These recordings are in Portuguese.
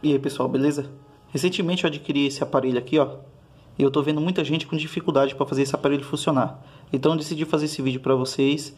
E aí pessoal, beleza? Recentemente eu adquiri esse aparelho aqui, ó. E eu tô vendo muita gente com dificuldade para fazer esse aparelho funcionar. Então eu decidi fazer esse vídeo para vocês,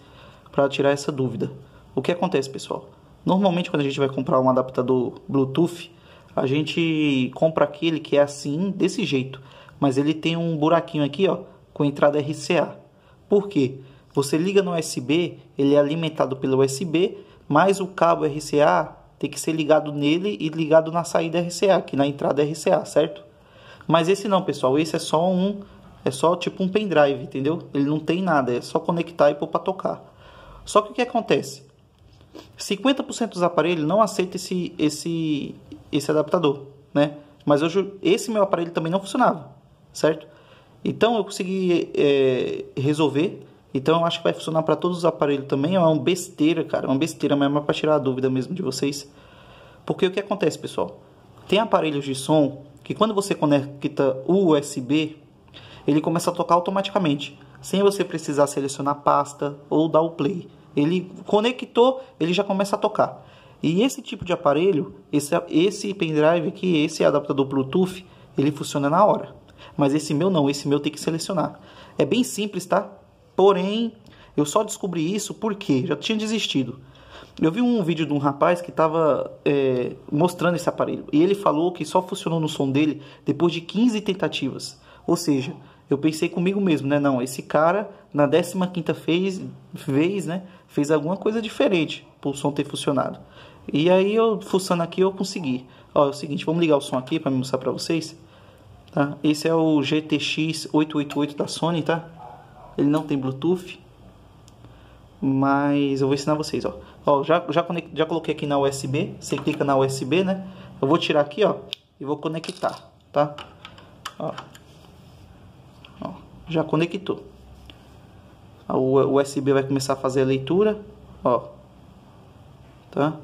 para tirar essa dúvida. O que acontece, pessoal? Normalmente quando a gente vai comprar um adaptador Bluetooth, a gente compra aquele que é assim, desse jeito. Mas ele tem um buraquinho aqui, ó, com entrada RCA. Por quê? Você liga no USB, ele é alimentado pelo USB, mas o cabo RCA tem que ser ligado nele e ligado na saída RCA, aqui na entrada RCA, certo? Mas esse não, pessoal, esse é só um, é só tipo um pendrive, entendeu? Ele não tem nada, é só conectar e pôr para tocar. Só que o que acontece? 50% dos aparelhos não aceitam esse, esse, esse adaptador, né? Mas hoje esse meu aparelho também não funcionava, certo? Então eu consegui é, resolver então eu acho que vai funcionar para todos os aparelhos também. É uma besteira, cara. É uma besteira mesmo é para tirar a dúvida mesmo de vocês. Porque o que acontece, pessoal? Tem aparelhos de som que quando você conecta o USB, ele começa a tocar automaticamente, sem você precisar selecionar pasta ou dar o play. Ele conectou, ele já começa a tocar. E esse tipo de aparelho, esse, esse pendrive aqui, esse adaptador Bluetooth, ele funciona na hora. Mas esse meu não, esse meu tem que selecionar. É bem simples, tá? Porém, eu só descobri isso porque já tinha desistido. Eu vi um vídeo de um rapaz que estava é, mostrando esse aparelho e ele falou que só funcionou no som dele depois de 15 tentativas. Ou seja, eu pensei comigo mesmo, né? Não, esse cara na 15 fez, vez, né? Fez alguma coisa diferente para o som ter funcionado. E aí eu fuçando aqui eu consegui. Ó, é o seguinte, vamos ligar o som aqui para mostrar para vocês. Tá? Esse é o GTX 888 da Sony, tá? Ele não tem Bluetooth. Mas eu vou ensinar vocês, ó. Ó, já, já, conect, já coloquei aqui na USB. Você clica na USB, né? Eu vou tirar aqui, ó. E vou conectar, tá? Ó. ó já conectou. O USB vai começar a fazer a leitura, ó. Tá?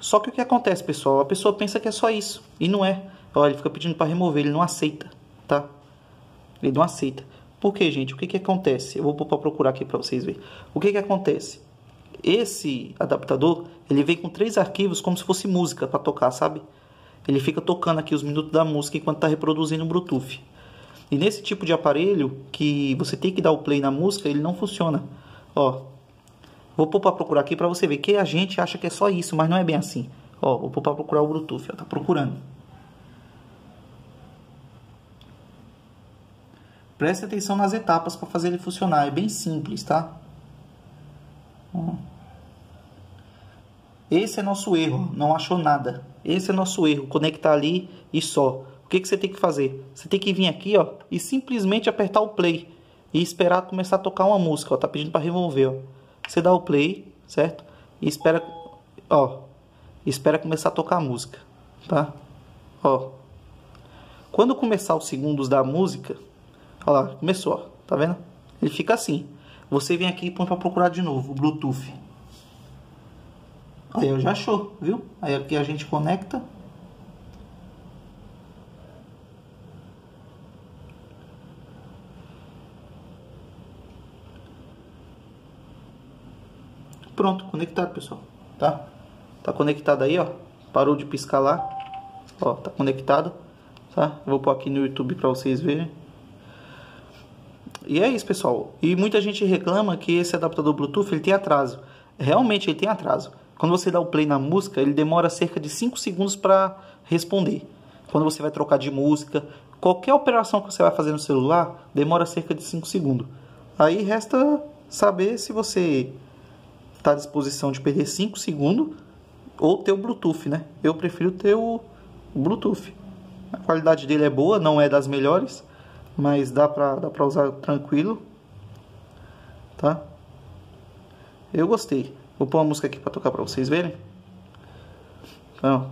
Só que o que acontece, pessoal? A pessoa pensa que é só isso. E não é. Olha, ele fica pedindo para remover, ele não aceita, tá? Ele não aceita. Por que, gente? O que, que acontece? Eu vou procurar aqui para vocês verem. O que, que acontece? Esse adaptador, ele vem com três arquivos como se fosse música para tocar, sabe? Ele fica tocando aqui os minutos da música enquanto está reproduzindo o Bluetooth. E nesse tipo de aparelho, que você tem que dar o play na música, ele não funciona. Ó, vou pôr para procurar aqui para você ver que a gente acha que é só isso, mas não é bem assim. Ó, vou pôr para procurar o Bluetooth, ó, tá procurando. Preste atenção nas etapas para fazer ele funcionar. É bem simples, tá? Esse é nosso erro. Não achou nada. Esse é nosso erro. Conectar ali e só. O que, que você tem que fazer? Você tem que vir aqui ó, e simplesmente apertar o play. E esperar começar a tocar uma música. Ó, tá pedindo para remover. Ó. Você dá o play, certo? E espera, ó, espera começar a tocar a música, tá? Ó. Quando começar os segundos da música, Olha lá, começou, ó. Tá vendo? Ele fica assim. Você vem aqui e põe pra procurar de novo o Bluetooth. Aí eu já achou, viu? Aí aqui a gente conecta. Pronto, conectado, pessoal. Tá? Tá conectado aí, ó. Parou de piscar lá. Ó, tá conectado. Tá? vou pôr aqui no YouTube para vocês verem. E é isso, pessoal. E muita gente reclama que esse adaptador Bluetooth ele tem atraso. Realmente ele tem atraso. Quando você dá o play na música, ele demora cerca de 5 segundos para responder. Quando você vai trocar de música, qualquer operação que você vai fazer no celular, demora cerca de 5 segundos. Aí resta saber se você está à disposição de perder 5 segundos ou ter o Bluetooth, né? Eu prefiro ter o Bluetooth. A qualidade dele é boa, não é das melhores, mas dá pra, dá pra usar tranquilo, tá? Eu gostei. Vou pôr uma música aqui pra tocar pra vocês verem. Então,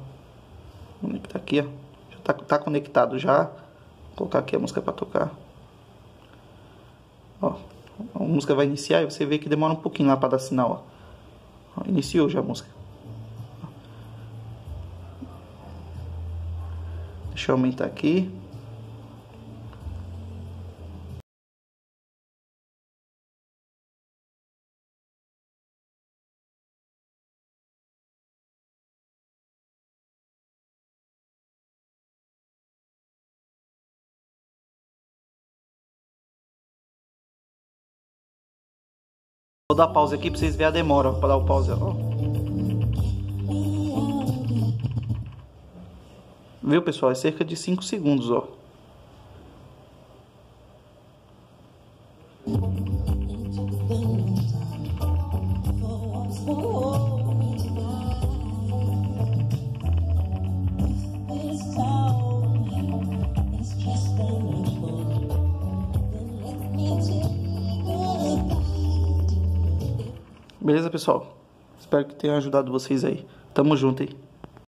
conectar aqui, ó. Já tá, tá conectado já. Vou colocar aqui a música pra tocar. Ó, a música vai iniciar e você vê que demora um pouquinho lá pra dar sinal, ó. ó iniciou já a música. Deixa eu aumentar aqui. Vou dar pausa aqui pra vocês verem a demora para dar o pause. Ó. Viu, pessoal? É cerca de 5 segundos, ó. Beleza, pessoal? Espero que tenha ajudado vocês aí. Tamo junto, hein?